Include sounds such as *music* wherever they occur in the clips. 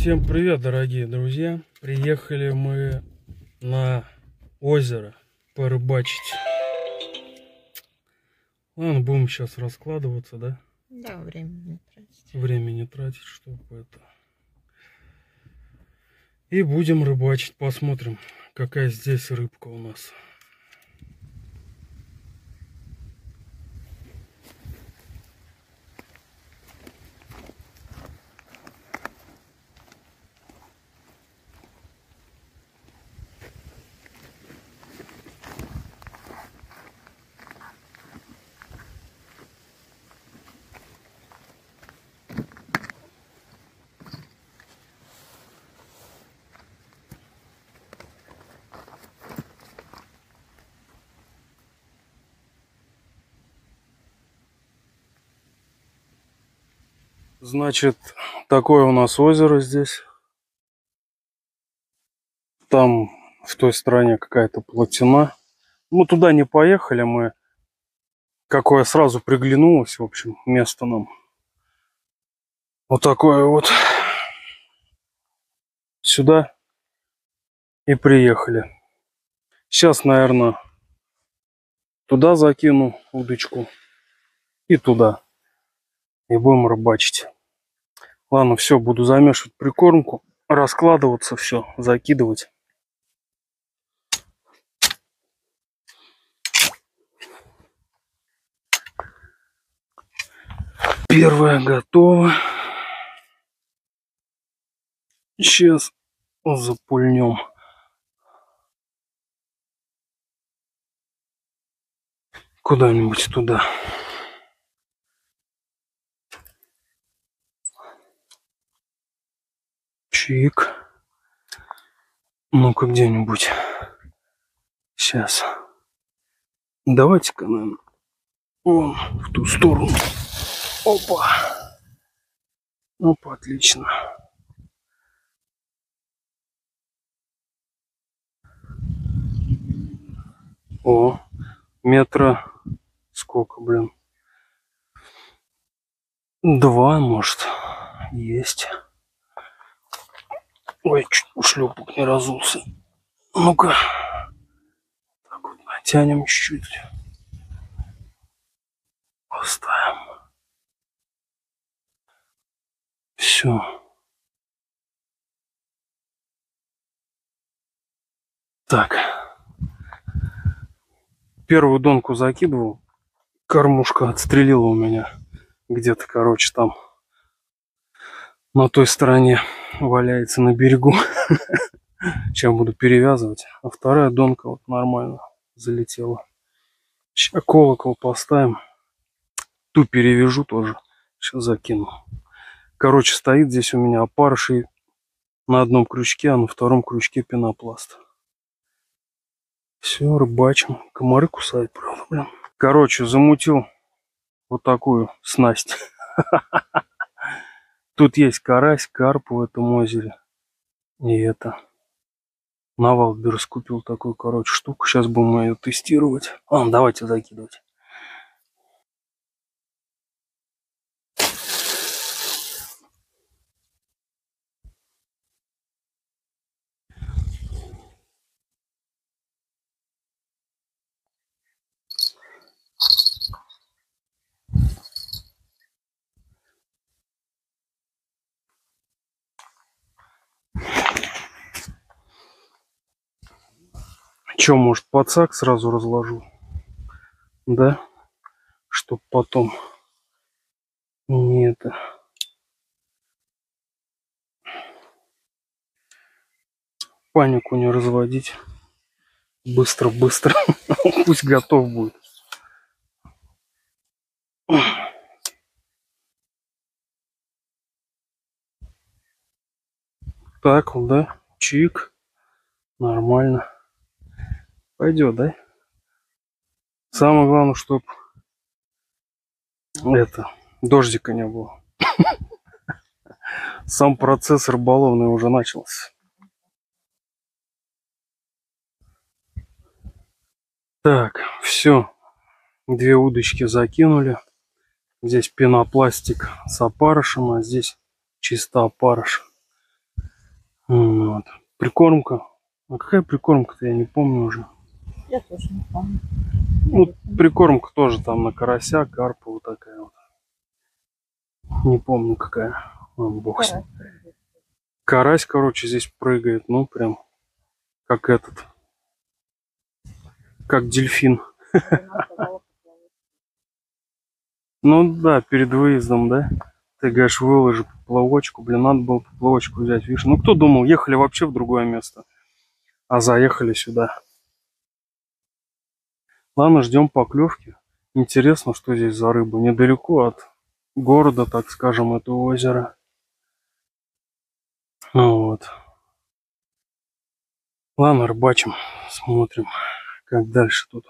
Всем привет, дорогие друзья! Приехали мы на озеро порыбачить. Ладно, будем сейчас раскладываться, да? Да, время не тратить. Время не тратить, чтобы это... И будем рыбачить, посмотрим, какая здесь рыбка у нас. Значит, такое у нас озеро здесь. Там в той стороне какая-то плотина. Мы туда не поехали, мы... Какое сразу приглянулось, в общем, место нам. Вот такое вот. Сюда и приехали. Сейчас, наверное, туда закину удочку и туда и будем рыбачить. Ладно, все, буду замешивать прикормку, раскладываться, все, закидывать. Первое готово. Сейчас запульнем. Куда-нибудь туда. Чик. Ну-ка где-нибудь. Сейчас. Давайте-ка, наверное, вон в ту сторону. Опа. Опа, отлично. О, метра сколько, блин? Два, может, есть. Ой, ушлепок не разулся. Ну-ка. Так вот натянем чуть-чуть. Поставим. Все. Так. Первую донку закидывал. Кормушка отстрелила у меня. Где-то, короче, там на той стороне валяется на берегу. *laughs* Сейчас буду перевязывать. А вторая донка вот нормально залетела. Сейчас колокол поставим. Ту перевяжу тоже. Сейчас закину. Короче, стоит здесь у меня опарыши на одном крючке, а на втором крючке пенопласт. Все, рыбачим. Комары кусают, правда, блин. Короче, замутил вот такую снасть. *laughs* Тут есть карась, карп в этом озере. И это. На Wildberries купил такую, короче, штуку. Сейчас будем ее тестировать. А, давайте закидывать. Че, может, подсак сразу разложу? Да? Чтоб потом не это... Панику не разводить. Быстро-быстро. *laughs* Пусть готов будет. Так, да? Чик. Нормально. Пойдет, да? Самое главное, чтобы это дождика не было. *laughs* Сам процесс рыболовный уже начался. Так, все. Две удочки закинули. Здесь пенопластик с опарышем, а здесь чисто опарыш. Вот. Прикормка. А какая прикормка-то, я не помню уже. Я тоже не помню. Ну, прикормка тоже там на карася, карпа вот такая вот. Не помню какая. Ладно, бог с. Карась. Короче, здесь прыгает, ну прям как этот. Как дельфин. *laughs* Ну да, перед выездом, да? Ты говоришь, выложи поплавочку. Блин, надо было поплавочку взять, видишь? Ну кто думал, ехали вообще в другое место. А заехали сюда. Ладно, ждем поклевки. Интересно, что здесь за рыба. Недалеко от города, так скажем, это озеро. Ну Вот. Ладно, рыбачим. Смотрим, как дальше тут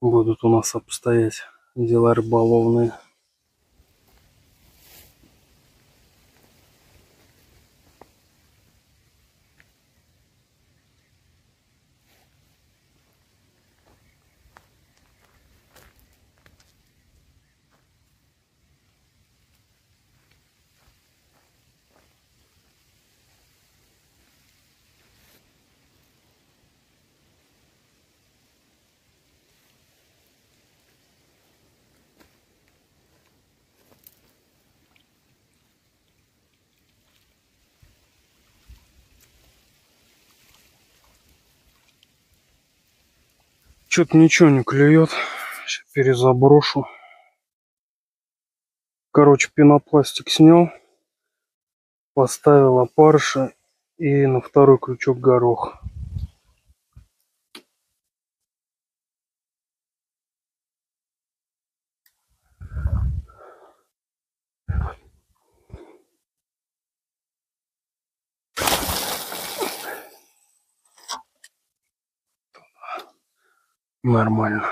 будут у нас обстоять дела рыболовные. Что-то ничего не клюет. Сейчас перезаброшу. Короче, пенопластик снял. Поставил опарыша и на второй крючок горох. Нормально.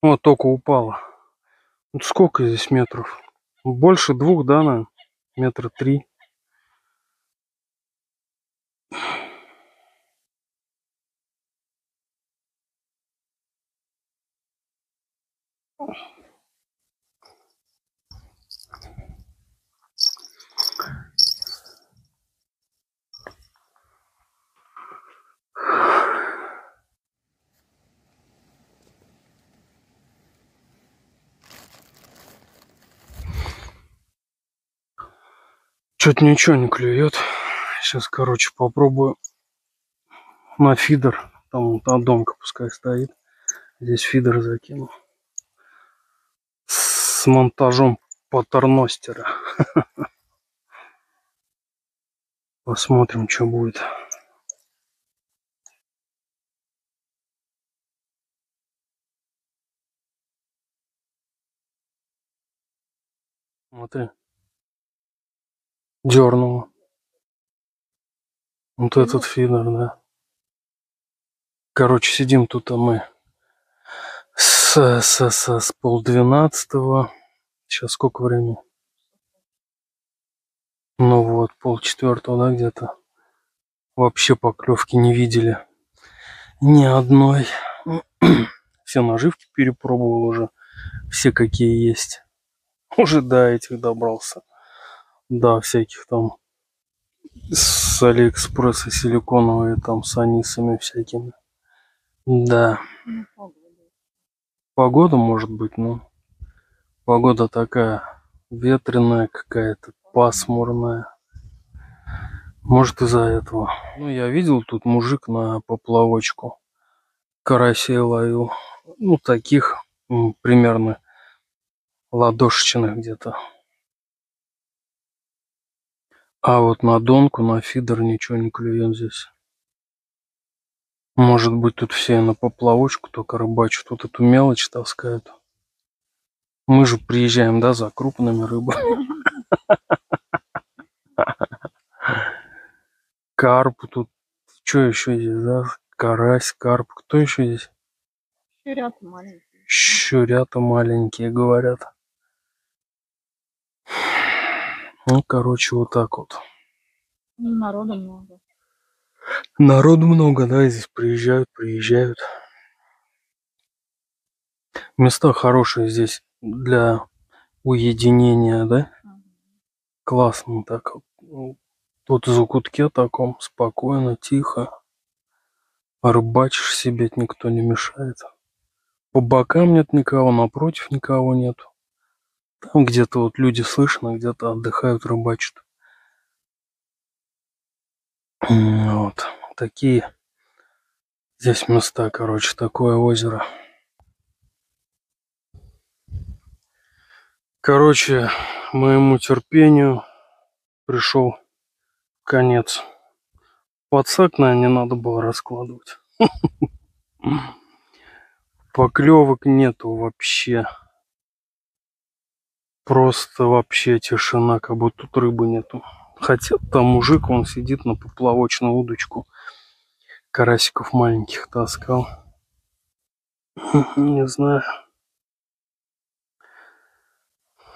Вот только упала. Вот сколько здесь метров? Больше двух, да, наверное? Метра три. Что-то ничего не клюет. Сейчас, короче, попробую на фидер. Там вот одомка пускай стоит. Здесь фидер закину. С монтажом патерностера. *laughs* Посмотрим, что будет. Смотри. Дернуло. Вот этот фидер, да. Короче, сидим тут, а мы с, с, с, с полдвенадцатого. Сейчас сколько времени? Ну вот, полчетвертого, да, где-то. Вообще поклевки не видели. Ни одной. *clears throat* Все наживки перепробовал уже. Все какие есть. Уже до этих добрался. Да, всяких там с Алиэкспресса силиконовые там с анисами всякими. Да. Погода. Может быть, ну. Погода такая ветреная какая-то, пасмурная. Может из-за этого. Ну, я видел тут мужик на поплавочку. Карасей ловил. Ну, таких примерно ладошечных где-то. А вот на донку, на фидер ничего не клюет здесь. Может быть, тут все на поплавочку только рыбачат, тут эту мелочь таскают. Мы же приезжаем, да, за крупными рыбами. *laughs* Карп тут. Что еще здесь, да? Карась, карп. Кто еще здесь? Щурята маленькие. Щурята маленькие, говорят. Ну, короче, вот так вот. Ну, народу много. Народу много, да, здесь приезжают, приезжают. Места хорошие здесь для уединения, да? Мгм. Классно так. вот. Тут в закутке таком спокойно, тихо. Рыбачишь себе, никто не мешает. По бокам нет никого, напротив никого нет. Там где-то вот люди слышно, где-то отдыхают, рыбачат. Вот. Такие здесь места, короче, такое озеро. Короче, моему терпению пришел конец. Подсак, наверное, не надо было раскладывать. *laughs* Поклевок нету вообще. Просто вообще тишина, как будто тут рыбы нету. Хотя там мужик, он сидит на поплавочную удочку. Карасиков маленьких таскал. Не знаю.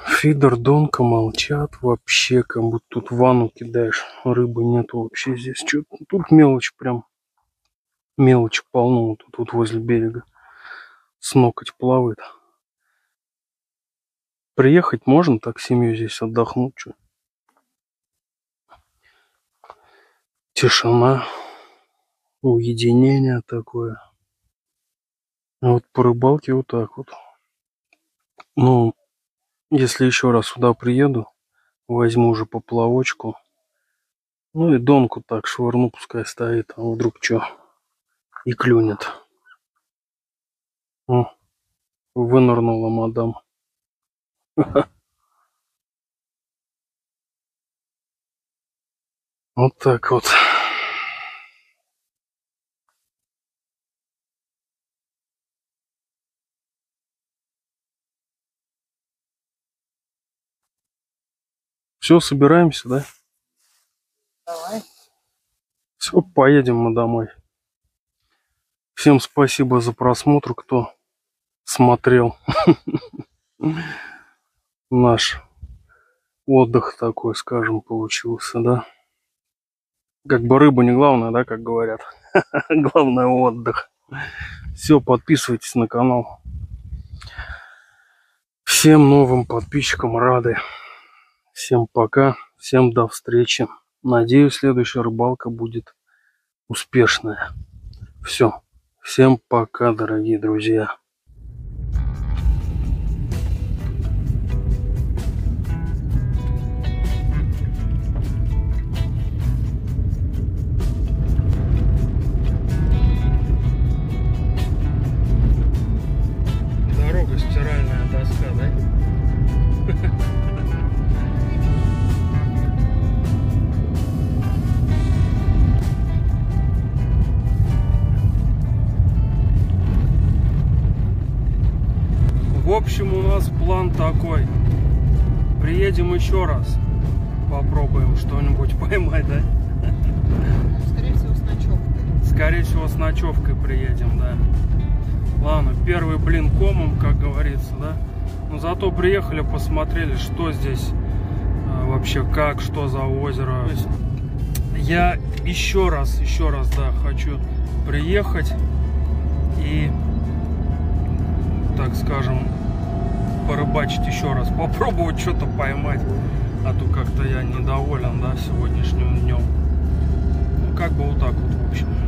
Фидер, донка молчат вообще, как будто тут ванну кидаешь. Рыбы нету вообще здесь. Чё- Тут мелочь прям. Мелочь полно. Тут вот возле берега. С ноготь плавает. Приехать можно так семью здесь отдохнуть. чё. Тишина. Уединение такое. А вот по рыбалке вот так вот. Ну, если еще раз сюда приеду, возьму уже поплавочку. Ну и донку так швырну, пускай стоит, а вдруг что и клюнет. О, вынырнула мадам. Вот так вот. Все, собираемся, да? Давай. Все, поедем мы домой. Всем спасибо за просмотр, кто смотрел *laughs* наш отдых такой, скажем, получился, да? Как бы рыба не главное, да, как говорят. *laughs* Главное отдых. Все, подписывайтесь на канал. Всем новым подписчикам рады. Всем пока. Всем до встречи. Надеюсь, следующая рыбалка будет успешная. Все. Всем пока, дорогие друзья. План такой. Приедем еще раз. Попробуем что-нибудь *laughs* поймать, да? Скорее всего, с ночевкой. Скорее всего, с ночевкой приедем, да. Ладно, первый блин комом, как говорится, да. Но зато приехали, посмотрели, что здесь а, вообще, как, что за озеро. Я еще раз, еще раз, да, хочу приехать и, так скажем, порыбачить еще раз, попробовать что-то поймать. А то как-то я недоволен, да, сегодняшним днем. Ну, как бы вот так вот, в общем.